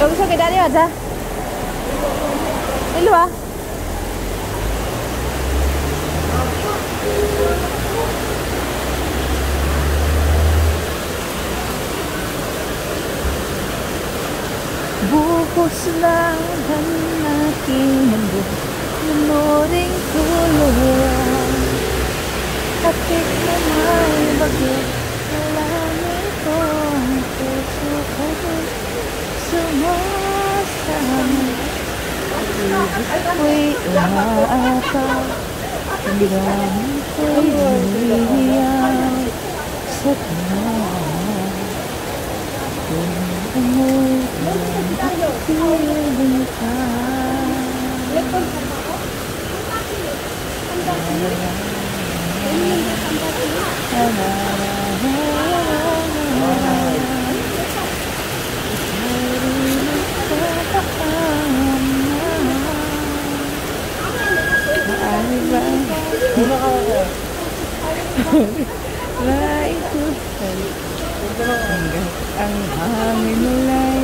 여기서 기다려자. 일로 와. Buhos lang ang aking mundo Nunoring tuluyan Kapit na may bagyo Wala nito ang puso ko Sumasama Ibig ko'y umaataw Damdamin ko'y umiiyaw Sa tumawa Kung amoy ng piling ka Ay ba? Naikutan Hanggang ang hangin lang